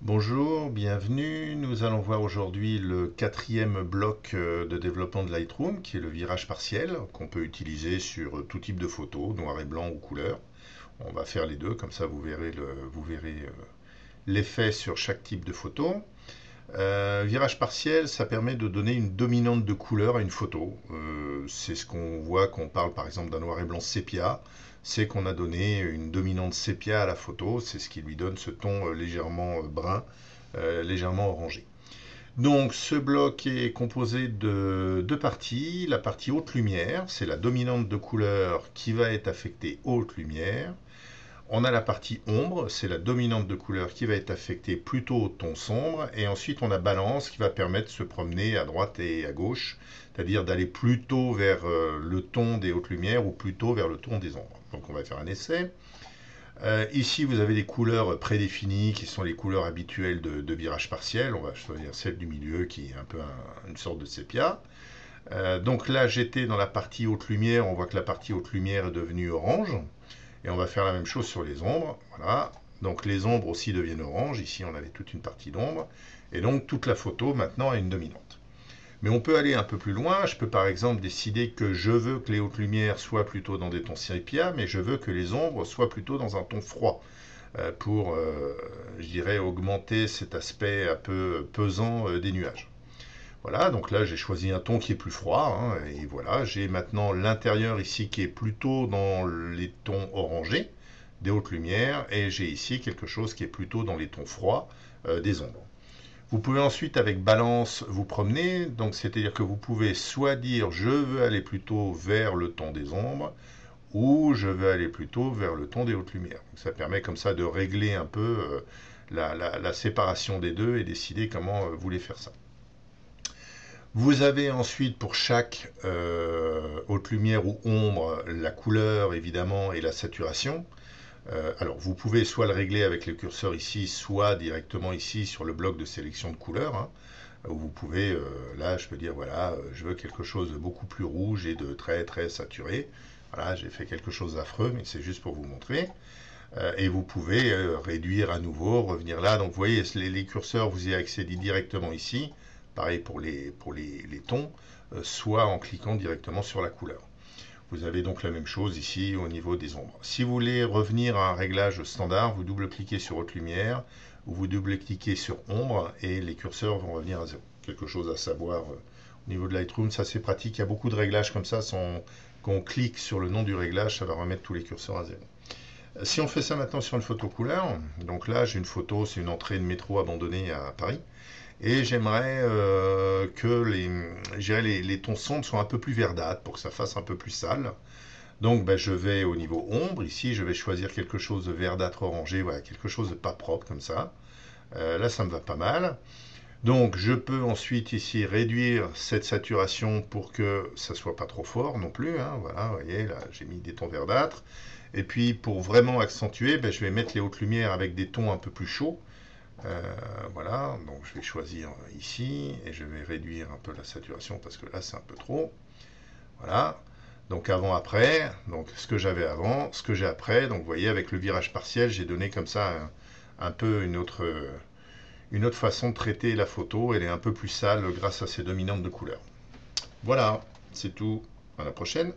Bonjour, bienvenue. Nous allons voir aujourd'hui le quatrième bloc euh, de développement de Lightroom, qui est le virage partiel, qu'on peut utiliser sur tout type de photos, noir et blanc ou couleur. On va faire les deux, comme ça vous verrez euh, l'effet sur chaque type de photo. Euh, virage partiel, ça permet de donner une dominante de couleur à une photo. Euh, c'est ce qu'on voit quand on parle par exemple d'un noir et blanc sépia. C'est qu'on a donné une dominante sépia à la photo. C'est ce qui lui donne ce ton euh, légèrement brun, légèrement orangé. Donc ce bloc est composé de deux parties. La partie haute lumière, c'est la dominante de couleur qui va être affectée haute lumière. On a la partie ombre, c'est la dominante de couleur qui va être affectée plutôt au ton sombre. Et ensuite, on a balance qui va permettre de se promener à droite et à gauche, c'est-à-dire d'aller plutôt vers euh, le ton des hautes lumières ou plutôt vers le ton des ombres. Donc on va faire un essai. Euh, ici, vous avez des couleurs prédéfinies qui sont les couleurs habituelles de, virage partiel. On va choisir celle du milieu qui est un peu une sorte de sépia. Euh, donc là, j'étais dans la partie haute lumière. On voit que la partie haute lumière est devenue orange. Et on va faire la même chose sur les ombres. Voilà. Donc les ombres aussi deviennent orange. Ici, on avait toute une partie d'ombre. Et donc toute la photo maintenant a une dominante. Mais on peut aller un peu plus loin. Je peux par exemple décider que je veux que les hautes lumières soient plutôt dans des tons sépia, mais je veux que les ombres soient plutôt dans un ton froid euh, pour, euh, je dirais, augmenter cet aspect un peu pesant euh, des nuages. Voilà, donc là j'ai choisi un ton qui est plus froid, hein, et voilà, j'ai maintenant l'intérieur ici qui est plutôt dans les tons orangés, des hautes lumières, et j'ai ici quelque chose qui est plutôt dans les tons froids euh, des ombres. Vous pouvez ensuite avec balance vous promener, donc c'est-à-dire que vous pouvez soit dire je veux aller plutôt vers le ton des ombres, ou je veux aller plutôt vers le ton des hautes lumières. ça permet comme ça de régler un peu euh, la, séparation des deux et décider comment euh, vous voulez faire ça. Vous avez ensuite pour chaque euh, haute lumière ou ombre la couleur évidemment et la saturation. Euh, alors vous pouvez soit le régler avec le curseur ici, soit directement ici sur le bloc de sélection de couleurs. Hein. vous pouvez, euh, là je peux dire voilà, je veux quelque chose de beaucoup plus rouge et de très très saturé. Voilà, j'ai fait quelque chose d'affreux, mais c'est juste pour vous montrer. et vous pouvez réduire à nouveau, revenir là. Donc vous voyez, les curseurs, vous y accédez directement ici pareil pour les, pour les, tons, euh, soit en cliquant directement sur la couleur. Vous avez donc la même chose ici au niveau des ombres. Si vous voulez revenir à un réglage standard, vous double-cliquez sur haute lumière ou vous double-cliquez sur ombre et les curseurs vont revenir à zéro. Quelque chose à savoir euh, au niveau de Lightroom, ça c'est pratique. Il y a beaucoup de réglages comme ça, sans qu'on clique sur le nom du réglage, ça va remettre tous les curseurs à zéro. Euh, si on fait ça maintenant sur une photo couleur, donc là j'ai une photo, c'est une entrée de métro abandonnée à Paris. Et j'aimerais euh, que les, les, tons sombres soient un peu plus verdâtres pour que ça fasse un peu plus sale. Donc ben, je vais au niveau ombre, ici je vais choisir quelque chose de verdâtre orangé, voilà, quelque chose de pas propre comme ça. Euh, là ça me va pas mal. Donc je peux ensuite ici réduire cette saturation pour que ça soit pas trop fort non plus. Hein, voilà, vous voyez là j'ai mis des tons verdâtres. Et puis pour vraiment accentuer, ben, je vais mettre les hautes lumières avec des tons un peu plus chauds. Euh, voilà, donc je vais choisir ici et je vais réduire un peu la saturation parce que là c'est un peu trop. Voilà, donc avant après, donc ce que j'avais avant, ce que j'ai après, donc vous voyez avec le virage partiel j'ai donné comme ça un, peu une autre, une autre façon de traiter la photo, elle est un peu plus sale grâce à ces dominantes de couleur. Voilà, c'est tout, à la prochaine.